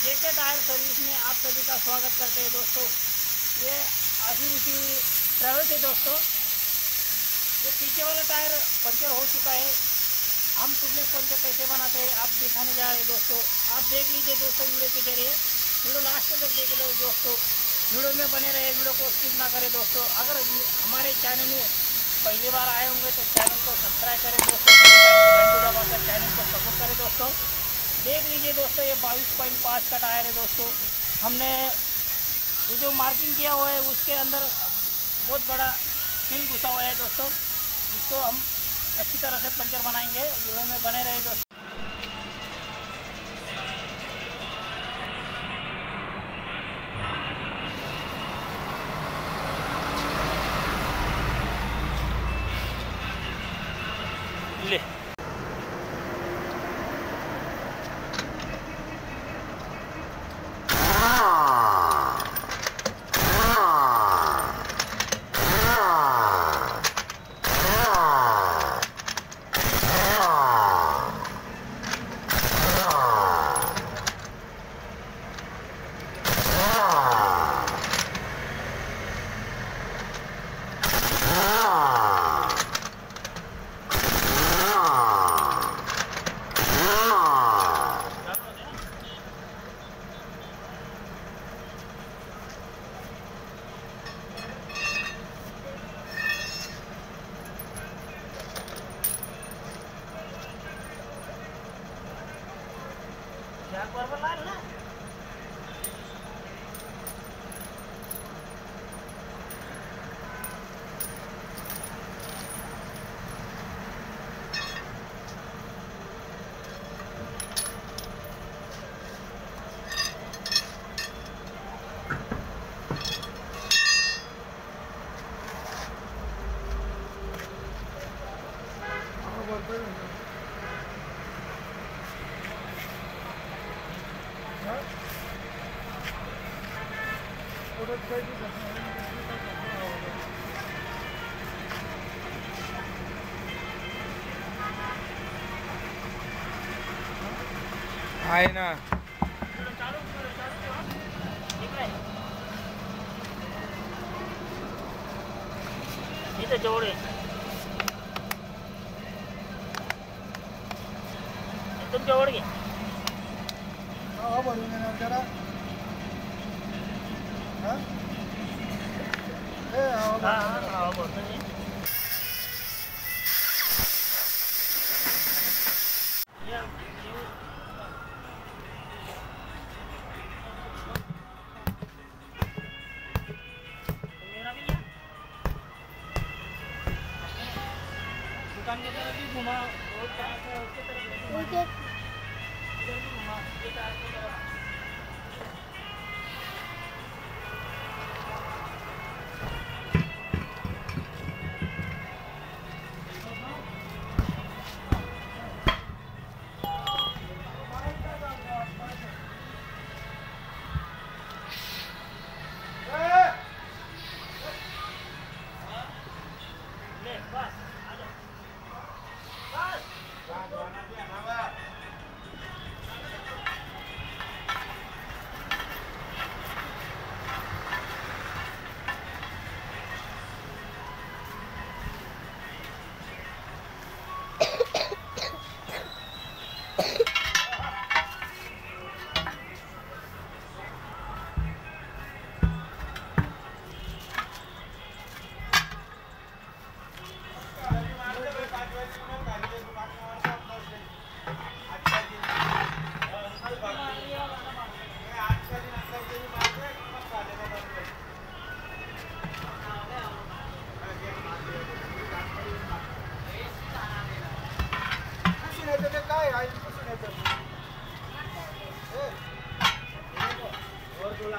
जेके tyre service में आप सभी का स्वागत करते हैं दोस्तों। ये आशी ऋषि ट्रैवल्स है दोस्तों, ये पीछे वाला टायर पंचर हो चुका है। हम टूबलेस पंचर कैसे बनाते हैं, आप दिखाने जा रहे हैं दोस्तों। आप देख लीजिए दोस्तों वीडियो के ज़रिए। वीडियो लास्ट तक देख लो दोस्तों। वीडियो में बने रहे वीडियो को स्किप ना करें दोस्तों। अगर हमारे चैनल में पहली बार आए होंगे तो चैनल को सब्सक्राइब करें दोस्तों। चैनल को सपोर्ट करें दोस्तों। देख लीजिए दोस्तों, ये बाईस पॉइंट पाँच का टायर है दोस्तों। हमने ये जो मार्किंग किया हुआ है, उसके अंदर बहुत बड़ा फिल घुसा हुआ है दोस्तों। इसको हम अच्छी तरह से पंचर बनाएँगे। वीडियो में बने रहे दोस्तों। जाग बरोबर लागलं ना जवळ घे हवा भरून येणार जरा हा? ए, हवा हा भरून हा हा बोलतो मी Mama.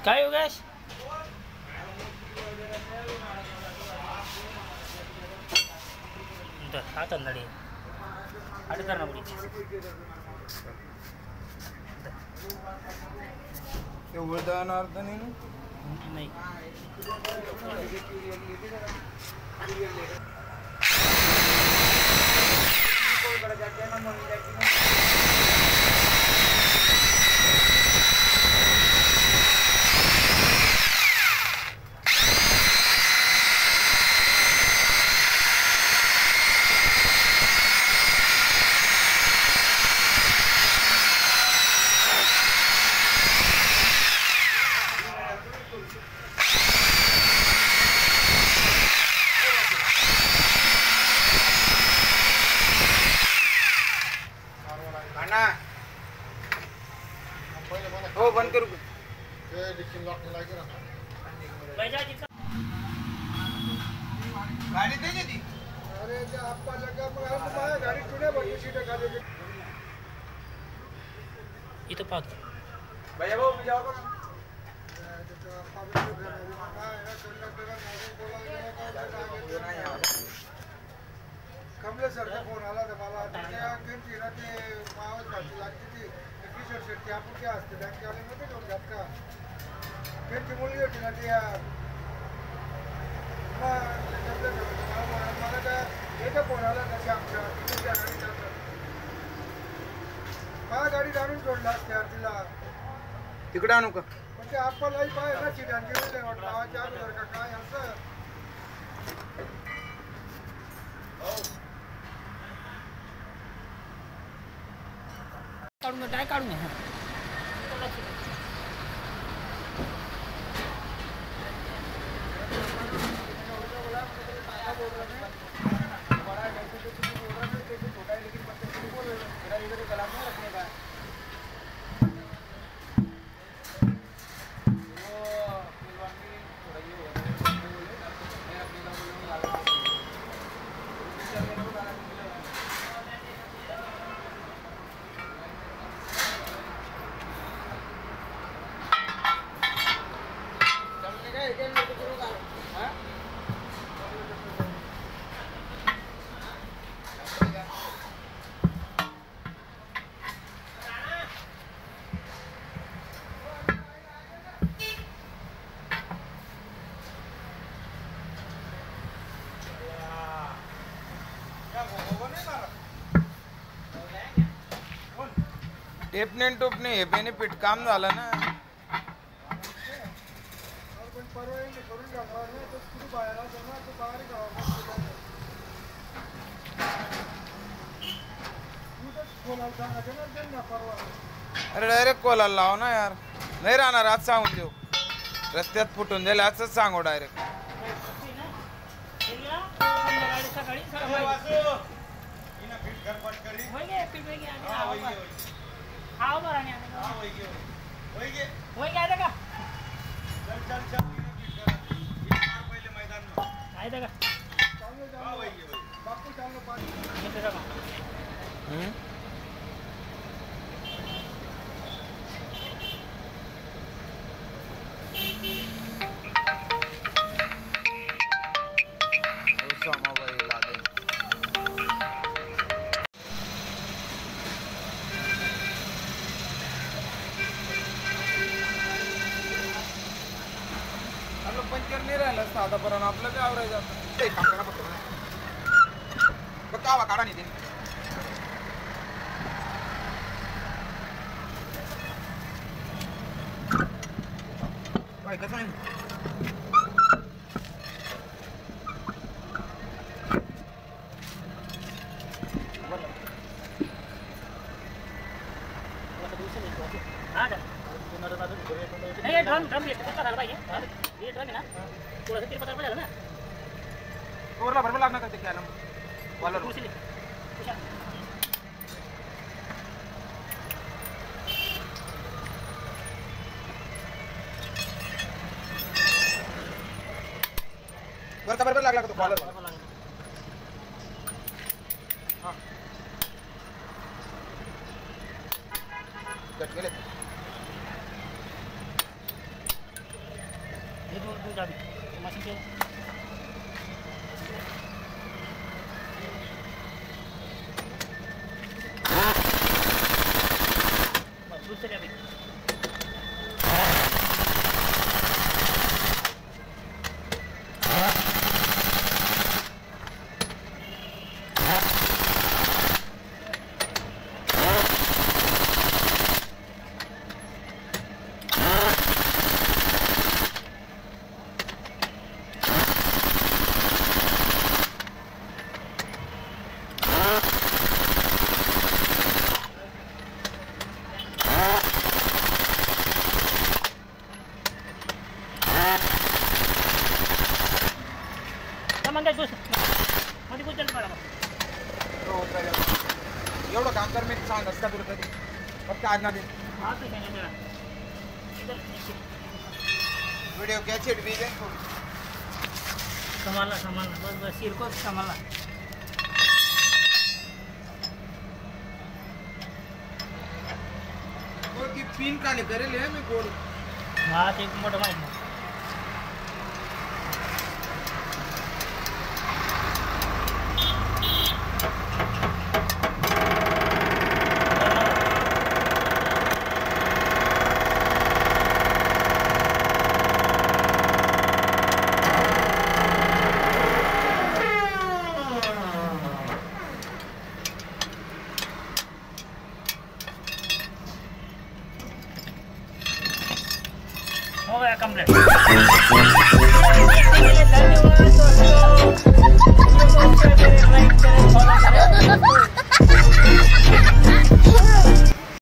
Kayu, guys. Ito, hatan na rin. Ano ka na ulit? ఎవరిదాన అర్థం నేను ఉన్నాయి इथं पाहतो भैया भाऊ मी जाऊ का कमले सरचा फ़ोन आला तर मला त्या त्यांची ना ते मावस भाजी लागते ती किशोर शेट्टी आपण काय असते बँकेवाले नव्हते घेऊन जात का त्यांची मुलगी होती ना ती ते सर होते. मला काय याचा फ़ोन आला तशा आमच्या आणून सोडला तिला तिकडे आणू का? पण ते आपल्यालाही पाहिजे ना चिटांची वेळ नावाच्या अगोदर का काय असं. काढून काय काढून तू तर फोनाला सांगायचं ना त्यांना परवा अरे डायरेक्ट कॉलाला लाव ना यार. नाही राहणार आज सांगून देऊ. रस्त्यात फुटून जाईल आजच सांगू डायरेक्ट गाडी सकाळी सकाळी होय गे, पीठ होय गे, आणि हा उभा. हा उभा राहणे आणि होय गे, आहे का। आहे का चांगलं चांगलं बापू चांगलं पाणी घेतलं का हम्म? आवरायचं काम करा फक्त. कावा काढा नाही ते हा का? नाही हे ड्रम ड्रम भेटतो कसा झाला पाहिजे हे ड्रम आहे ना थोडंसं तिरपा झालं ना ओरला भरपूर लागणार का ते कॅलम वाला कुर्सी दे. कुशा. वरचा बरोबर लागला का तो कॉलर बरोबर लागलं. कट केले हे दूर दूर चाबी मशीन के बस, दूसरी चाबी मध्ये होता जातो. एवढं काम कर मी सांगत का तुला कधी फक्त आज ना दे व्हिडिओ कॅसेट बी संभालना संभालना बस बस सिर को संभालना ती पिन काले करेल हे मी गोड हाँ ते एक मोठं माहीत